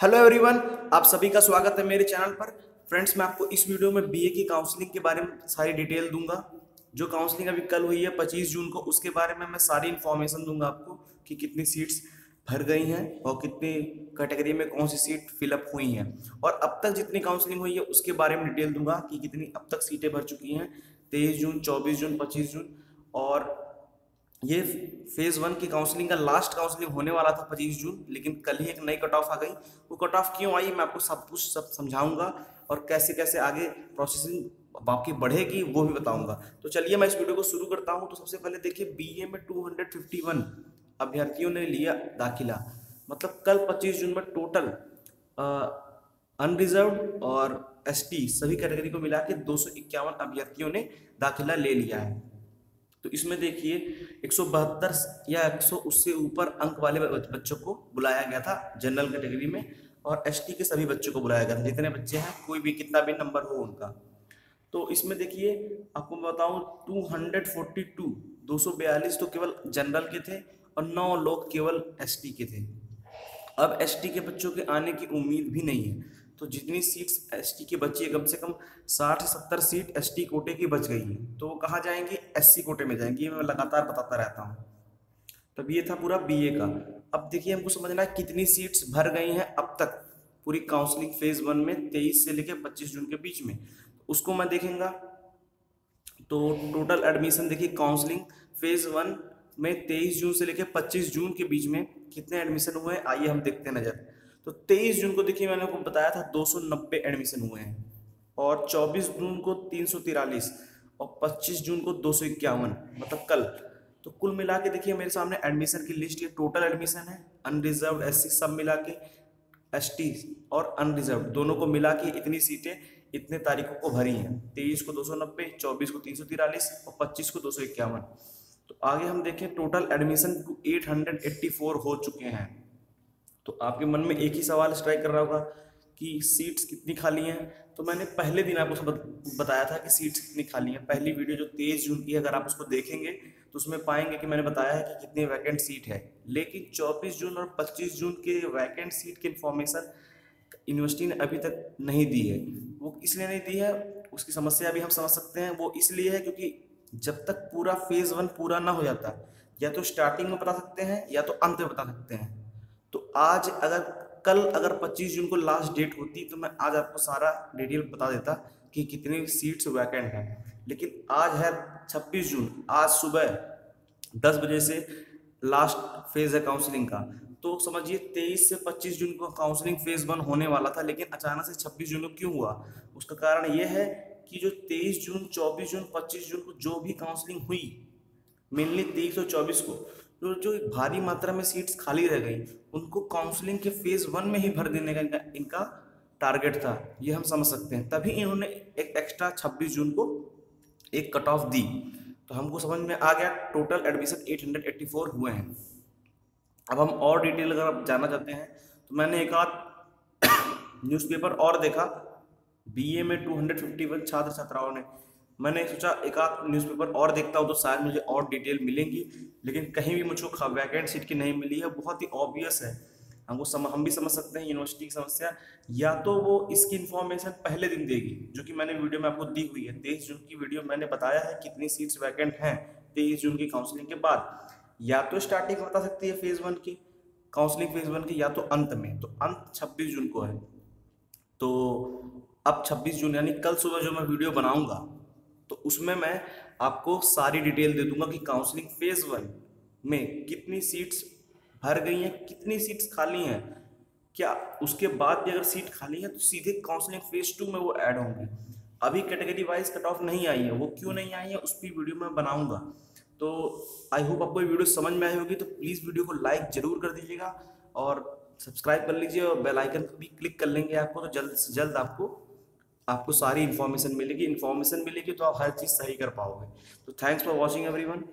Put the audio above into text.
Hello everyone आप सभी का स्वागत है मेरे चैनल पर। फ्रेंड्स मैं आपको इस वीडियो में बीए की काउंसलिंग के बारे में सारी डिटेल दूँगा। जो काउंसलिंग अभी कल हुई है 25 जून को, उसके बारे में मैं सारी इन्फॉर्मेशन दूँगा आपको कि कितनी सीट्स भर गई हैं और कितनी कैटेगरी में कौन सी सीट फिलअप हुई हैं। और अब तक जितनी काउंसलिंग हुई है, उसके बारे में डिटेल दूँगा कि कितनी अब तक सीटें भर चुकी हैं। तेईस जून, चौबीस जून, पच्चीस जून और ये फ़ेज़ वन की काउंसलिंग का लास्ट काउंसलिंग होने वाला था पच्चीस जून, लेकिन कल ही एक नई कट ऑफ़ आ गई। वो कट ऑफ़ क्यों आई, मैं आपको सब कुछ सब समझाऊँगा और कैसे कैसे आगे प्रोसेसिंग आपकी बढ़ेगी, वो भी बताऊँगा। तो चलिए मैं इस वीडियो को शुरू करता हूँ। तो सबसे पहले देखिए बीए में 251 अभ्यर्थियों ने लिया दाखिला। मतलब कल 25 जून में टोटल अनरिजर्व और एसटी सभी कैटेगरी को मिला के दो सौ इक्यावन अभ्यर्थियों ने दाखिला ले लिया है। तो इसमें देखिए, एक सौ बहत्तर या 100 उससे ऊपर अंक वाले बच्चों को बुलाया गया था जनरल कैटेगरी में और एसटी के सभी बच्चों को बुलाया गया था। जितने बच्चे हैं, कोई भी कितना भी नंबर हो उनका। तो इसमें देखिए, आपको मैं दो सौ बयालीस तो केवल जनरल के थे और नौ लोग केवल एसटी के थे। अब एसटी के बच्चों के आने की उम्मीद भी नहीं है। तो जितनी सीट्स एसटी की बची है कम से कम साठ से सत्तर सीट एसटी कोटे की बच गई है। तो वो कहाँ जाएँगी? एससी कोटे में जाएँगी। मैं लगातार बताता रहता हूँ। तब ये था पूरा बीए का। अब देखिए, हमको समझना है कितनी सीट्स भर गई हैं अब तक। पूरी काउंसलिंग फ़ेज़ वन में, तेईस से लेकर पच्चीस जून के बीच में। उसको मैं देखेंगा। तो टोटल एडमिशन देखिए काउंसलिंग फ़ेज़ वन में तेईस जून से लेकर पच्चीस जून के बीच में कितने एडमिशन हुए आइए हम देखते हैं नज़र। तो 23 जून को देखिए मैंने आपको बताया था 290 एडमिशन हुए हैं। और 24 जून को तीन और 25 जून को दो सौ इक्यावन मतलब कल। तो कुल मिला के देखिए मेरे सामने एडमिशन की लिस्ट ये टोटल एडमिशन है अनरिजर्व एस सब मिला के एसटी और अनरिजर्व दोनों को मिला के इतनी सीटें इतने तारीखों को भरी हैं। तेईस को 290, 24 को तीन सौ तिरालीस और 25 को दो सौ इक्यावन। तो आगे हम देखें टोटल एडमिशन 884 हो चुके हैं। तो आपके मन में एक ही सवाल स्ट्राइक कर रहा होगा कि सीट्स कितनी खाली हैं? तो मैंने पहले दिन आपको बताया था कि सीट्स कितनी खाली हैं। पहली वीडियो जो तेईस जून की है अगर आप उसको देखेंगे तो उसमें पाएँगे कि मैंने बताया है कि कितनी वैकेंट सीट है। लेकिन 24 जून और 25 जून के वैकेंट सीट की इन्फॉर्मेशन यूनिवर्सिटी ने अभी तक नहीं दी है। वो इसलिए नहीं दी है, उसकी समस्या भी हम समझ सकते हैं। वो इसलिए है क्योंकि जब तक पूरा फ़ेज़ वन पूरा ना हो जाता, या तो स्टार्टिंग में बता सकते हैं, या तो अंत में बता सकते हैं। आज अगर कल अगर 25 जून को लास्ट डेट होती तो मैं आज आपको सारा डिटेल बता देता कि कितनी सीट्स वैकेंट हैं। लेकिन आज है 26 जून, आज सुबह 10 बजे से लास्ट फ़ेज़ है काउंसलिंग का। तो समझिए 23 से 25 जून को काउंसलिंग फ़ेज़ वन होने वाला था, लेकिन अचानक से 26 जून को क्यों हुआ? उसका कारण यह है कि जो 23 जून 24 जून 25 जून को जो भी काउंसलिंग हुई मेनली तेईस और चौबीस को तो जो भारी मात्रा में सीट्स खाली रह गई उनको काउंसलिंग के फ़ेज़ वन में ही भर देने का इनका, इनका टारगेट था ये हम समझ सकते हैं। तभी इन्होंने एक एक्स्ट्रा 26 जून को एक कट ऑफ़ दी। तो हमको समझ में आ गया टोटल एडमिशन 884 हुए हैं। अब हम और डिटेल अगर आप जानना चाहते हैं तो मैंने एक आध न्यूज़पेपर और देखा। बीए में 251 छात्र छात्राओं ने मैंने सोचा एक आध न्यूज़पेपर और देखता हूँ तो शायद मुझे और डिटेल मिलेंगी लेकिन कहीं भी मुझको वैकेंट सीट की नहीं मिली है बहुत ही ऑब्वियस है। हमको सम, हम भी समझ सकते हैं यूनिवर्सिटी की समस्या या तो वो इसकी इन्फॉर्मेशन पहले दिन देगी जो कि मैंने वीडियो में आपको दी हुई है। तेईस जून की वीडियो मैंने बताया है कितनी सीट्स वैकेंट हैं तेईस जून की काउंसलिंग के बाद। या तो स्टार्टिंग बता सकती है फ़ेज़ वन की काउंसलिंग फ़ेज़ वन की या तो अंत में। तो अंत छब्बीस जून को है। तो अब छब्बीस जून यानी कल सुबह जो मैं वीडियो बनाऊँगा तो उसमें मैं आपको सारी डिटेल दे दूँगा कि काउंसलिंग फ़ेज़ वन में कितनी सीट्स भर गई हैं, कितनी सीट्स खाली हैं। क्या उसके बाद भी अगर सीट खाली है तो सीधे काउंसलिंग फ़ेज़ टू में वो ऐड होंगी। अभी कैटेगरी वाइज कट ऑफ़ नहीं आई है, वो क्यों नहीं आई है, उस पर वीडियो मैं बनाऊँगा। तो आई होप आपको ये वीडियो समझ में आई होगी तो प्लीज़ वीडियो को लाइक ज़रूर कर दीजिएगा और सब्सक्राइब कर लीजिए और बेल आइकन भी क्लिक कर लेंगे आपको तो जल्द से जल्द आपको आपको सारी इन्फॉर्मेशन मिलेगी। इन्फॉर्मेशन मिलेगी तो आप हर चीज़ सही कर पाओगे। तो थैंक्स फॉर वॉचिंग एवरीवन